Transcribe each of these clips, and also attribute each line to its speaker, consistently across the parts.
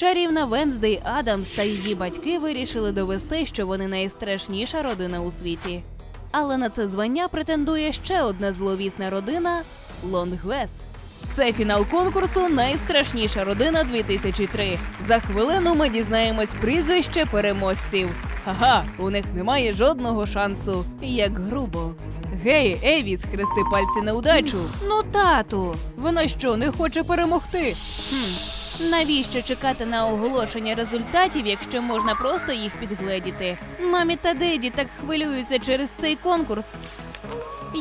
Speaker 1: Чарівна Венздей Адамс та її батьки вирішили довести, що вони найстрашніша родина у світі. Але на це звання претендує ще одна зловісна родина Long Legs. Це фінал конкурсу Найстрашніша родина 2003. За хвилину ми дізнаємось прізвище переможців. Ага, у них немає жодного шансу. Як грубо. Гей, Венс, хрести пальці на удачу. Ну, тату, вона що, не хоче перемогти? Хм. Навіщо чекати на оголошення результатів, якщо можна просто їх підгледіти? Мамі та деді так хвилюються через цей конкурс.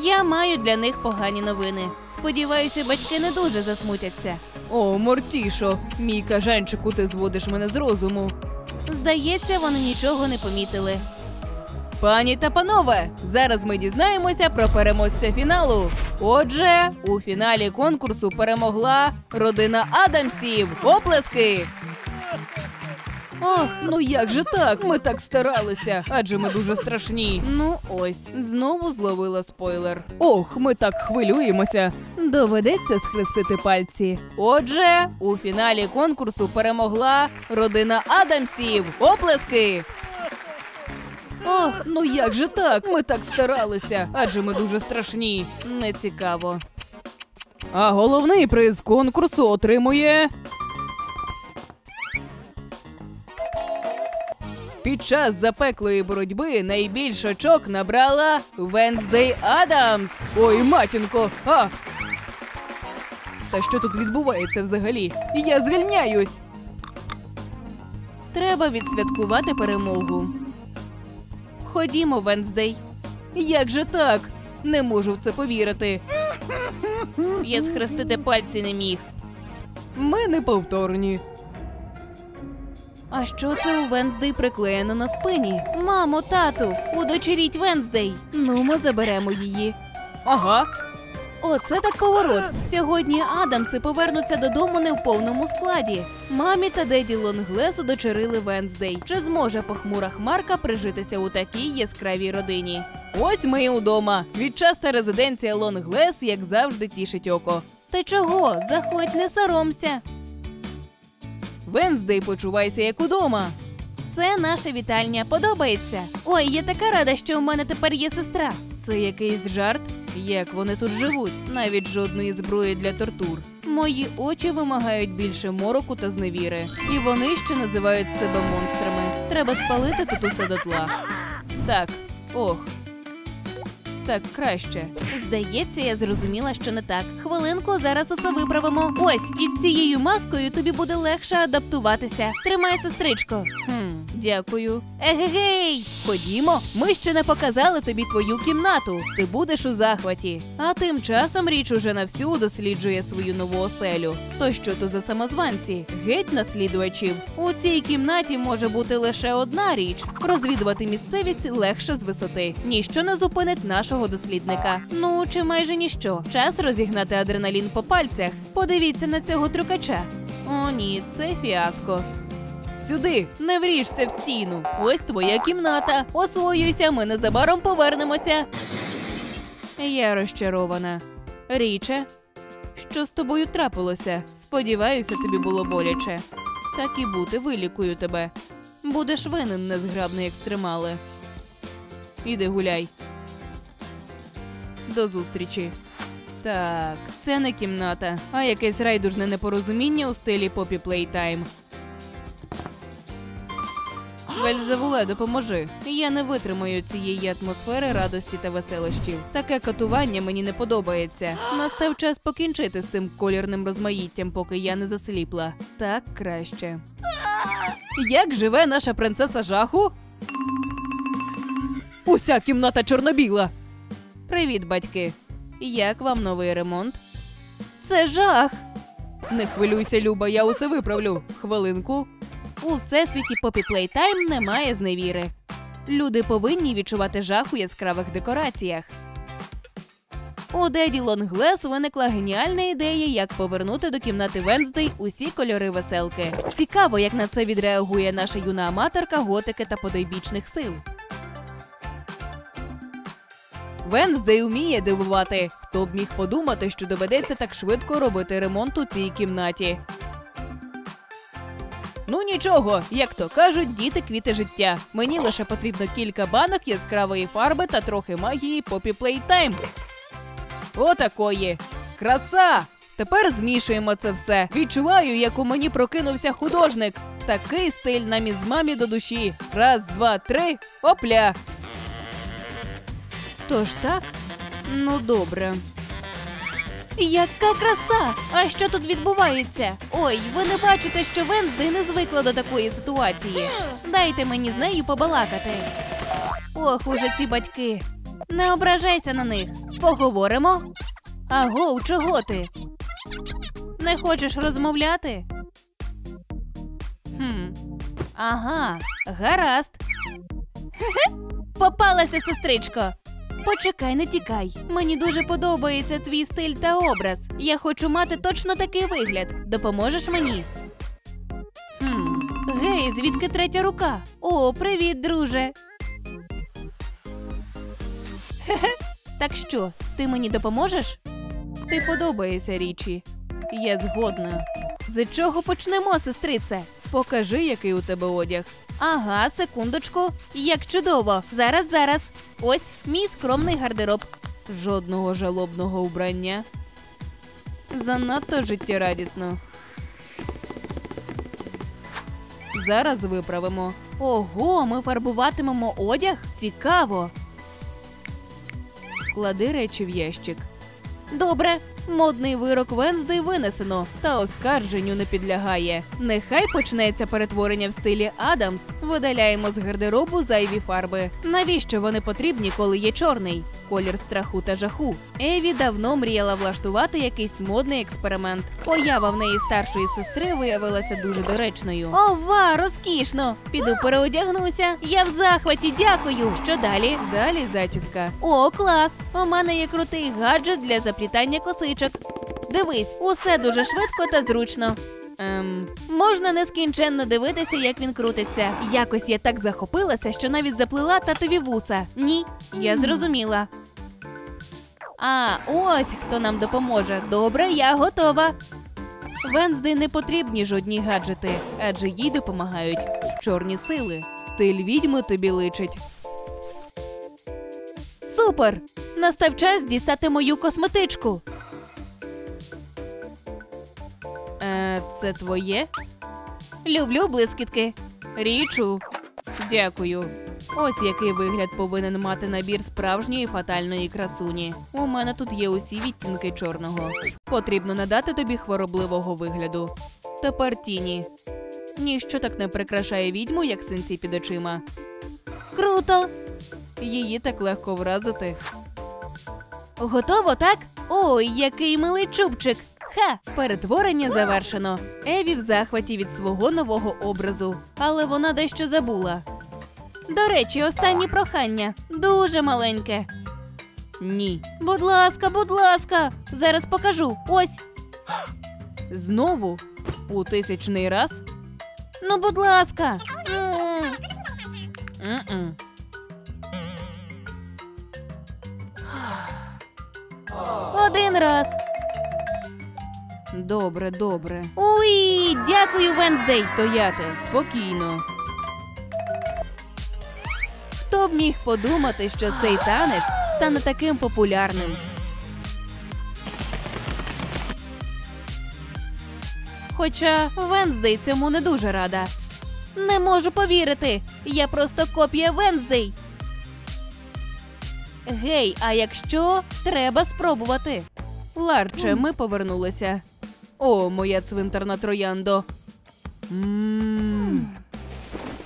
Speaker 1: Я маю для них погані новини. Сподіваюся, батьки не дуже засмутяться. О, Мортішо, мій кажанчику, ти зводиш мене з розуму. Здається, вони нічого не помітили. Пані та панове, зараз ми дізнаємося про переможця фіналу. Отже, у фіналі конкурсу перемогла родина Адамсів. Оплески! Ох, ну як же так? Ми так старалися, адже ми дуже страшні. Ну ось, знову зловила спойлер. Ох, ми так хвилюємося. Доведеться схрестити пальці. Отже, у фіналі конкурсу перемогла родина Адамсів. Оплески! Ох, ну як же так? Ми так старалися, адже ми дуже страшні. Не цікаво. А головний приз конкурсу отримує. Під час запеклої боротьби найбільш очок набрала Венздей Адамс. Ой, матінко! А! Та що тут відбувається взагалі? Я звільняюсь. Треба відсвяткувати перемогу. Ходімо, Венздей. Як же так? Не можу в це повірити. Я схрестити пальці не міг. Ми неповторні. А що це у Венздей приклеєно на спині? Мамо, тату, удочеріть Венздей. Ну, ми заберемо її. Ага. Оце так поворот. Сьогодні Адамси повернуться додому не в повному складі. Mommy та Daddy Long Legs удочерили Венздей. Чи зможе похмура хмарка прижитися у такій яскравій родині? Ось ми і удома. Квітчаста резиденція Long Legs, як завжди, тішить око. Ти чого? Заходь, не соромся. Венздей, почувайся як удома. Це наша вітальня. Подобається. Ой, я така рада, що у мене тепер є сестра. Це якийсь жарт? Як вони тут живуть? Навіть жодної зброї для тортур. Мої очі вимагають більше мороку та зневіри. І вони ще називають себе монстрами. Треба спалити тут усе дотла. Так, ох. Так, краще. Здається, я зрозуміла, що не так. Хвилинку, зараз усе виправимо. Ось, із цією маскою тобі буде легше адаптуватися. Тримай, сестричко. Хм, дякую. Егегей! Ходімо, ми ще не показали тобі твою кімнату. Ти будеш у захваті. А тим часом річ уже на всю досліджує свою нову оселю. То що то за самозванці? Геть наслідувачів. У цій кімнаті може бути лише одна річ: розвідувати місцевість легше з висоти. Ніщо не зупинить нашого дослідника. Ну чи майже ніщо. Час розігнати адреналін по пальцях. Подивіться на цього трюкача. О, ні, це фіаско. Сюди, не вріжся в стіну. Ось твоя кімната. Освоюйся, ми незабаром повернемося. Я розчарована. Річе, що з тобою трапилося? Сподіваюся, тобі було боляче. Так і бути, вилікую тебе. Будеш винен, незграбний екстремале. Іди гуляй. До зустрічі. Так, це не кімната, а якесь райдужне непорозуміння у стилі Poppy Playtime. Вельзевуле, допоможи. Я не витримаю цієї атмосфери радості та веселощів. Таке катування мені не подобається. Настав час покінчити з цим колірним розмаїттям, поки я не засліпла. Так краще. Як живе наша принцеса жаху? Уся кімната чорнобіла. Привіт, батьки. Як вам новий ремонт? Це жах. Не хвилюйся, Люба, я усе виправлю. Хвилинку. У всесвіті Poppy Playtime немає зневіри. Люди повинні відчувати жах у яскравих декораціях. У Daddy Long Legs виникла геніальна ідея, як повернути до кімнати Венздей усі кольори веселки. Цікаво, як на це відреагує наша юна аматорка готики та потойбічних сил. Венздей вміє дивувати. Хто б міг подумати, що доведеться так швидко робити ремонт у цій кімнаті. Ну нічого, як то кажуть, діти квіти життя. Мені лише потрібно кілька банок яскравої фарби та трохи магії Poppy Playtime. Отакої. Краса! Тепер змішуємо це все. Відчуваю, як у мені прокинувся художник. Такий стиль нам із мамі до душі. Раз, два, три, опля. Тож так? Ну добре. Яка краса! А що тут відбувається? Ой, ви не бачите, що Венсди не звикла до такої ситуації. Дайте мені з нею побалакати. Ох, уже ці батьки. Не ображайся на них. Поговоримо. Аго, чого ти? Не хочеш розмовляти? Хм. Ага, гаразд. Попалася, сестричко. Почекай, не тікай. Мені дуже подобається твій стиль та образ. Я хочу мати точно такий вигляд. Допоможеш мені? Хм. Гей, звідки третя рука? О, привіт, друже. Так що, ти мені допоможеш? Ти подобаєшся річі. Я згодна. З чого почнемо, сестрице? Покажи, який у тебе одяг. Ага, секундочку. Як чудово. Зараз, зараз. Ось мій скромний гардероб. Жодного жалобного убрання. Занадто життєрадісно. Зараз виправимо. Ого, ми фарбуватимемо одяг? Цікаво. Клади речі в ящик. Добре, модний вирок Венсди винесено, та оскарженню не підлягає. Нехай почнеться перетворення в стилі Адамс. Видаляємо з гардеробу зайві фарби. Навіщо вони потрібні, коли є чорний? Колір страху та жаху. Еві давно мріяла влаштувати якийсь модний експеримент. Поява в неї старшої сестри виявилася дуже доречною. Ова, розкішно! Піду переодягнуся. Я в захваті, дякую. Що далі? Далі зачіска. О, клас! У мене є крутий гаджет для заплітання косичок. Дивись, усе дуже швидко та зручно. Ем, можна нескінченно дивитися, як він крутиться. Якось я так захопилася, що навіть заплила татові вуса. Ні, я зрозуміла. А, ось хто нам допоможе. Добре, я готова. Венсди не потрібні жодні гаджети, адже їй допомагають чорні сили. Стиль відьми тобі личить. Супер! Настав час дістати мою косметичку. Це твоє? Люблю блискітки. Річу. Дякую. Ось який вигляд повинен мати набір справжньої фатальної красуні. У мене тут є усі відтінки чорного. Потрібно надати тобі хворобливого вигляду. Тепер тіні. Ніщо так не прикрашає відьму, як синці під очима. Круто! Її так легко вразити. Готово, так? Ой, який милий чубчик. Ха! Перетворення завершено. Еві в захваті від свого нового образу, але вона дещо забула. До речі, останнє прохання дуже маленьке. Ні. Будь ласка, будь ласка, зараз покажу. Ось. Знову? У тисячний раз? Ну, будь ласка. М. Один раз. Добре, добре. Уй, дякую, Венздей. Стояти спокійно. Хто б міг подумати, що цей танець стане таким популярним? Хоча Венздей цьому не дуже рада. Не можу повірити. Я просто копія Венздей. Гей, а якщо треба спробувати? Ларче, ми повернулися. О, моя цвинтарна трояндо. М.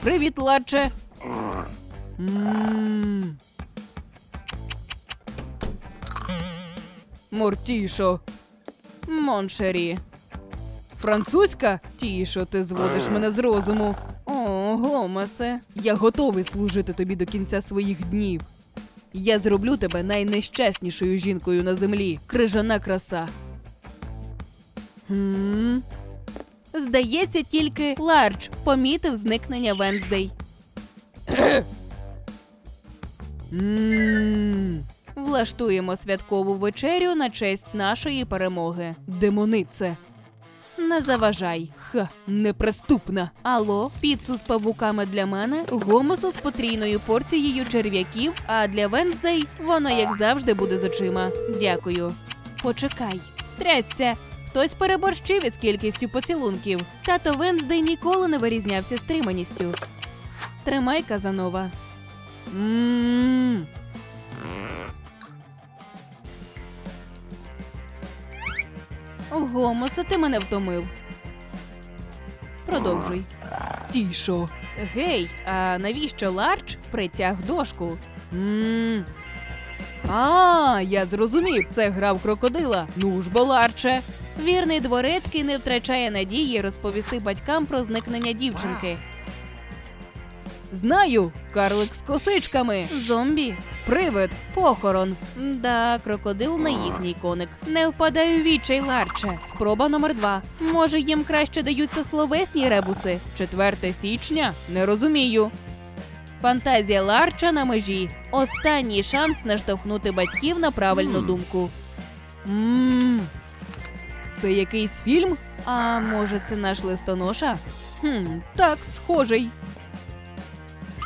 Speaker 1: Привіт, Ларче. М. Мортішо. Mon chéri. Французька? Тішо, ти зводиш мене з розуму. О, Гомесе. Я готовий служити тобі до кінця своїх днів. Я зроблю тебе найнещаснішою жінкою на землі. Крижана краса. Хм. Здається, тільки Лардж помітив зникнення Венздей. Влаштуємо святкову вечерю на честь нашої перемоги. Демонице. Не заважай. Ха, неприступна. Алло, піцу з павуками для мене, гомосу з потрійною порцією черв'яків, а для Венздей воно, як завжди, буде з очима. Дякую. Почекай. Трясця. Хтось переборщив із кількістю поцілунків. Тато Венздей ніколи не вирізнявся стриманістю. Тримай, Казанова. Мм. Гомосе, ти мене втомив. Продовжуй. Тішо. Гей, а навіщо Ларч притяг дошку? Мм. А, я зрозумів, це гра в крокодила. Ну ж бо, Ларче. Вірний дворецький не втрачає надії розповісти батькам про зникнення дівчинки. Знаю, карлик з косичками. Зомбі. Привид, похорон. Да, крокодил не їхній коник. Не впадай у відчай, Ларче. Спроба номер два. Може, їм краще даються словесні ребуси? 4 січня? Не розумію. Фантазія Ларча на межі. Останній шанс наштовхнути батьків на правильну думку. Мм. Це якийсь фільм? А може, це наш листоноша? Хм, так, схожий.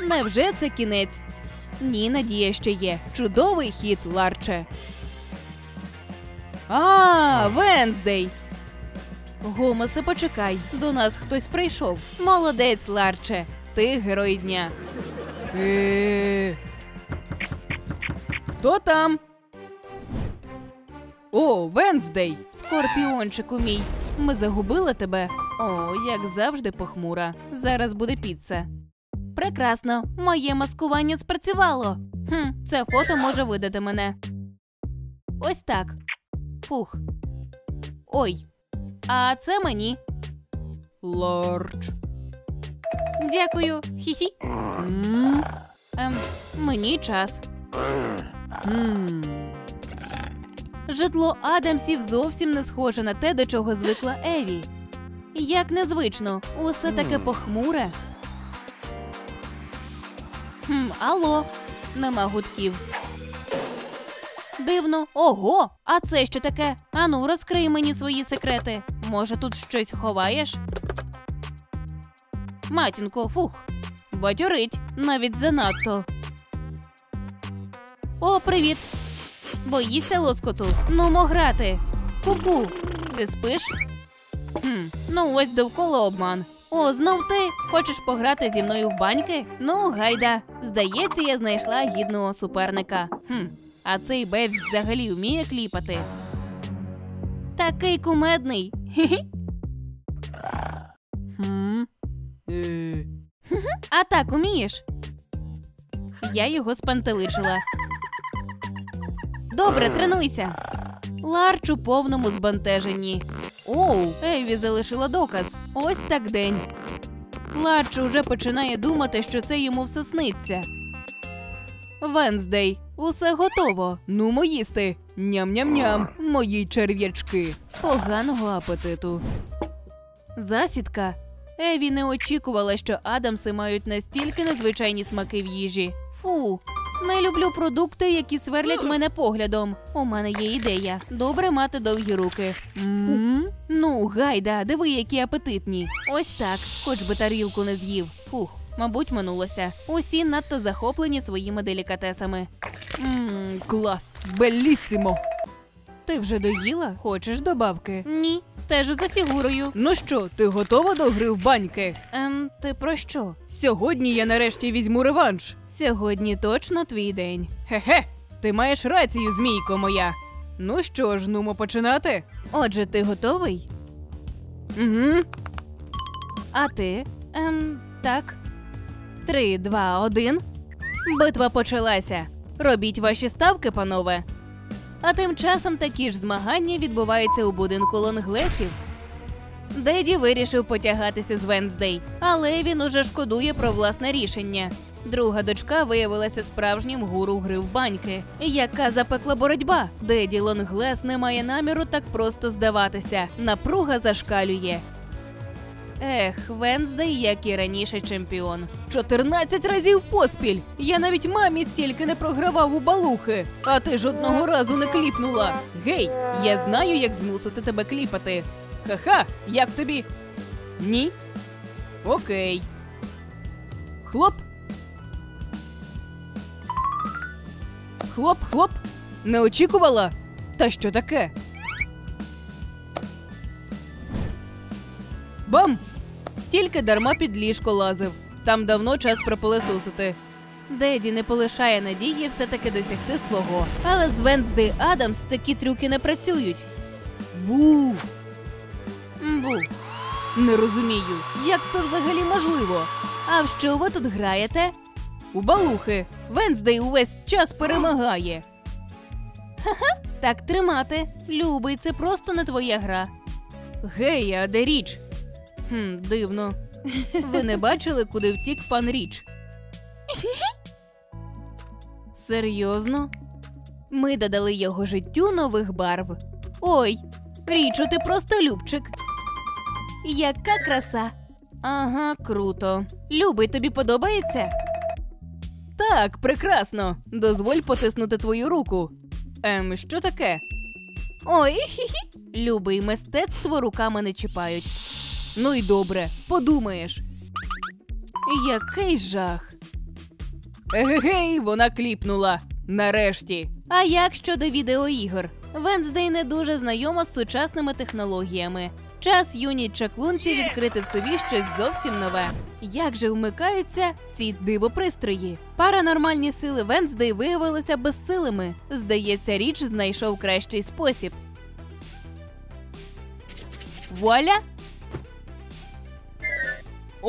Speaker 1: Невже це кінець? Ні, надія ще є. Чудовий хід, Ларче. А, Венздей. Гомосе, почекай. До нас хтось прийшов. Молодець, Ларче. Ти герой дня. Е. Хто там? О, Венздей! Скорпіончику мій. Ми загубили тебе. О, як завжди, похмура. Зараз буде піца. Прекрасно, моє маскування спрацювало. Хм, це фото може видати мене. Ось так. Фух. Ой. А це мені. Лорч. Дякую. Хі-хі. Ем, мені час. М. Житло Адамсів зовсім не схоже на те, до чого звикла Еві. Як незвично, усе таке похмуре. Хм, алло, нема гудків. Дивно. Ого! А це що таке? Ану, розкрий мені свої секрети. Може, тут щось ховаєш? Матінко, фух. Бадьорить, навіть занадто. О, привіт! Боїшся лоскоту? Нумо грати. Ку-ку, ти спиш? Хм, ну ось довкола обман. О, знов ти? Хочеш пограти зі мною в баньки? Ну, гайда. Здається, я знайшла гідного суперника. Хм, а цей бевсь взагалі вміє кліпати. Такий кумедний. Е. А так умієш? Я його спантеличила. Добре, тренуйся. Ларч у повному збентеженні. Оу, Еві залишила доказ. Ось так день. Ларч уже починає думати, що це йому все сниться. Венздей, усе готово. Ну, їсти. Ням-ням-ням, мої черв'ячки. Поганого апетиту. Засідка. Еві не очікувала, що Адамси мають настільки незвичайні смаки в їжі. Фу, не люблю продукти, які сверлять мене поглядом. У мене є ідея. Добре мати довгі руки. м Ну, гайда, диви, які апетитні. Ось так, хоч би тарілку не з'їв. Фух, мабуть, минулося. Усі надто захоплені своїми делікатесами. Мм, клас, белісімо. Ти вже доїла? Хочеш добавки? Ні, стежу за фігурою. Ну що, ти готова до гри в баньки? Ем, ти про що? Сьогодні я нарешті візьму реванш. Сьогодні точно твій день. Хе-хе, ти маєш рацію, змійко моя. Ну що ж, нумо починати? Отже, ти готовий? Угу. А ти? Ем, так. Три, два, один. Битва почалася. Робіть ваші ставки, панове. А тим часом такі ж змагання відбуваються у будинку Long Legs ів. Daddy вирішив потягатися з Венздей, але він уже шкодує про власне рішення. Друга дочка виявилася справжнім гуру гри в баньки. Яка запекла боротьба? Daddy Long Legs не має наміру так просто здаватися. Напруга зашкалює. Ех, Венздей, як і раніше чемпіон. 14 разів поспіль. Я навіть мамі стільки не програвав у балухи. А ти жодного разу не кліпнула. Гей, я знаю, як змусити тебе кліпати. Ха-ха, як тобі? Ні? Окей. Хлоп. Хлоп, хлоп. Не очікувала? Та що таке? Бам! Тільки дарма під ліжко лазив. Там давно час пропилесосити. Деді не полишає надії все-таки досягти свого. Але з Венсдей Адамс такі трюки не працюють. Бу! Бу. Не розумію, як це взагалі можливо. А в що ви тут граєте? У балухи. Венсдей увесь час перемагає. Ха-ха, так тримати. Любий, це просто не твоя гра. Гей, а де річ? Хм, дивно. Ви не бачили, куди втік пан Річ? Серйозно? Ми додали його життю нових барв. Ой, Річу, ти просто любчик. Яка краса. Ага, круто. Любий, тобі подобається? Так, прекрасно. Дозволь потиснути твою руку. Ем, що таке? Ой, хі-хі. Любий, мистецтво руками не чіпають. Ну й добре, подумаєш. Який жах. Егегей, вона кліпнула. Нарешті. А як щодо відеоігор? Венздей не дуже знайома з сучасними технологіями. Час юній чаклунці відкрити в собі щось зовсім нове. Як же вмикаються ці дивопристрої? Паранормальні сили Венздей виявилися безсилими. Здається, річ знайшов кращий спосіб. Вуаля!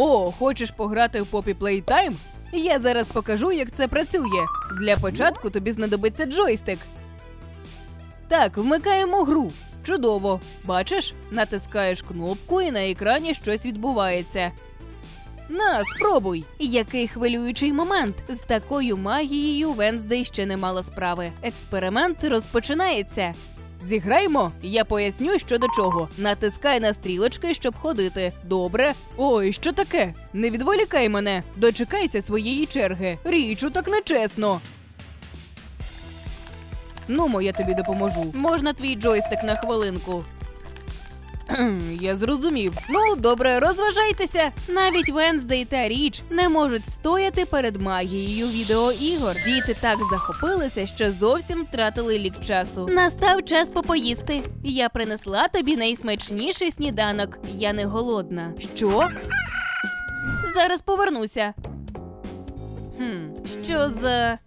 Speaker 1: О, хочеш пограти в Poppy Playtime? Я зараз покажу, як це працює. Для початку тобі знадобиться джойстик. Так, вмикаємо гру. Чудово. Бачиш, натискаєш кнопку і на екрані щось відбувається. На, спробуй. Який хвилюючий момент. З такою магією Венздей ще не мала справи. Експеримент розпочинається. Зіграймо, я поясню, що до чого. Натискай на стрілочки, щоб ходити. Добре. Ой, що таке? Не відволікай мене. Дочекайся своєї черги. Річу так нечесно. Ну, я тобі допоможу. Можна твій джойстик на хвилинку. Я зрозумів. Ну, добре, розважайтеся. Навіть Венздей та Річ не можуть встояти перед магією відеоігор. Діти так захопилися, що зовсім втратили лік часу. Настав час попоїсти. Я принесла тобі найсмачніший сніданок. Я не голодна. Що? Зараз повернуся. Хм, що за.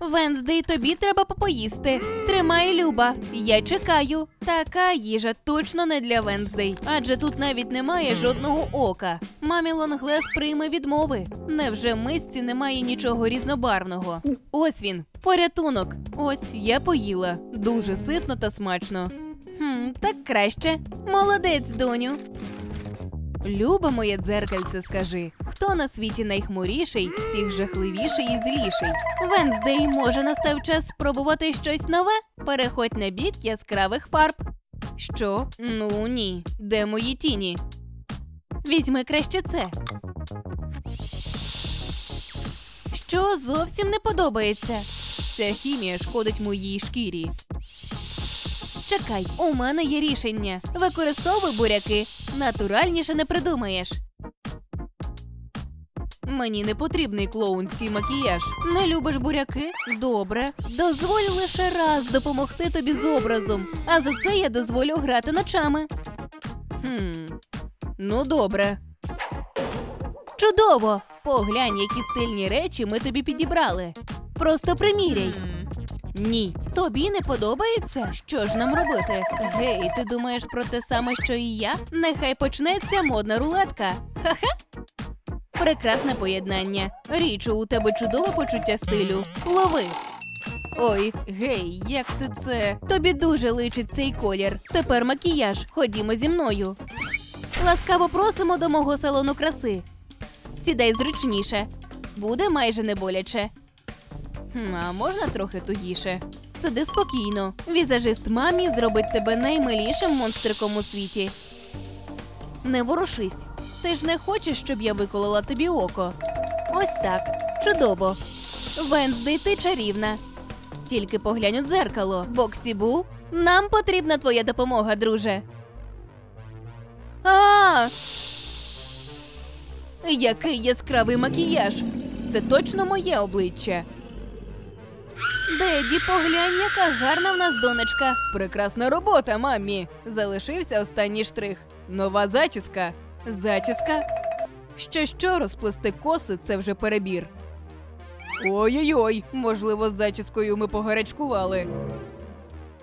Speaker 1: Венздей, тобі треба попоїсти. Тримай, Люба. Я чекаю. Така їжа точно не для Венздей, адже тут навіть немає жодного ока. Mommy Long Legs не прийме відмови. Невже в мисці немає нічого різнобарвного? Ось він, порятунок. Ось я поїла. Дуже ситно та смачно. Хм, так краще. Молодець, доню. Люба моє дзеркальце, скажи, хто на світі найхмуріший, всіх жахливіший і зліший? Венздей, може настав час спробувати щось нове? Переходь на бік яскравих фарб. Що? Ну ні. Де мої тіні? Візьми краще це. Що зовсім не подобається? Ця хімія шкодить моїй шкірі. Чекай, у мене є рішення. Використовуй буряки. Натуральніше не придумаєш. Мені не потрібний клоунський макіяж. Не любиш буряки? Добре. Дозволю лише раз допомогти тобі з образом. А за це я дозволю грати ночами. Хм. Ну, добре. Чудово! Поглянь, які стильні речі ми тобі підібрали. Просто приміряй. Ні, тобі не подобається? Що ж нам робити? Гей, ти думаєш про те саме, що і я? Нехай почнеться модна рулетка. Ха-ха. Прекрасне поєднання. Річу, у тебе чудове почуття стилю. Лови. Ой, гей, як ти це? Тобі дуже личить цей колір. Тепер макіяж. Ходімо зі мною. Ласкаво просимо до мого салону краси. Сідай зручніше. Буде майже не боляче. Хм, А можна трохи тугіше? Сиди спокійно. Візажист мамі зробить тебе наймилішим монстриком у світі. Не ворушись. Ти ж не хочеш, щоб я виколола тобі око. Ось так. Чудово. Венздей, ти чарівна. Тільки поглянь у дзеркало. Боксібу, нам потрібна твоя допомога, друже. А! Який яскравий макіяж! Це точно моє обличчя. Деді, поглянь, яка гарна в нас донечка. Прекрасна робота, мамі. Залишився останній штрих. Нова зачіска. Зачіска? Що що розплести коси це вже перебір. Ой-ой-ой, можливо, з зачіскою ми погарячкували.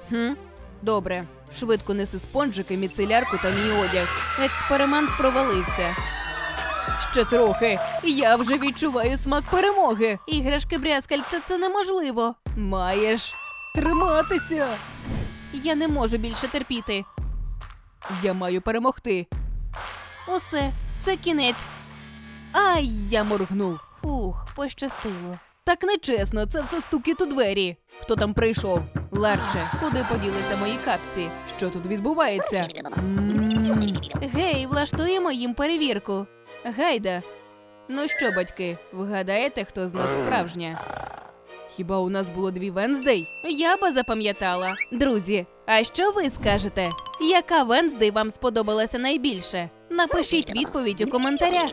Speaker 1: Хм, добре. Швидко неси спонжики, міцелярку та мій одяг. Експеримент провалився. Ще трохи. Я вже відчуваю смак перемоги. Іграшки брязкальце це неможливо. Маєш триматися. Я не можу більше терпіти. Я маю перемогти. Усе, це кінець. Ай, я моргнув. Фух, пощастило. Так нечесно, це все стукіт у двері. Хто там прийшов? Ларче, куди поділися мої капці? Що тут відбувається? М. Гей, влаштуємо їм перевірку. Гайда. Ну що, батьки, вгадаєте, хто з нас справжня? Хіба у нас було дві Венздей? Я би запам'ятала. Друзі, а що ви скажете? Яка Венздей вам сподобалася найбільше? Напишіть відповідь у коментарях.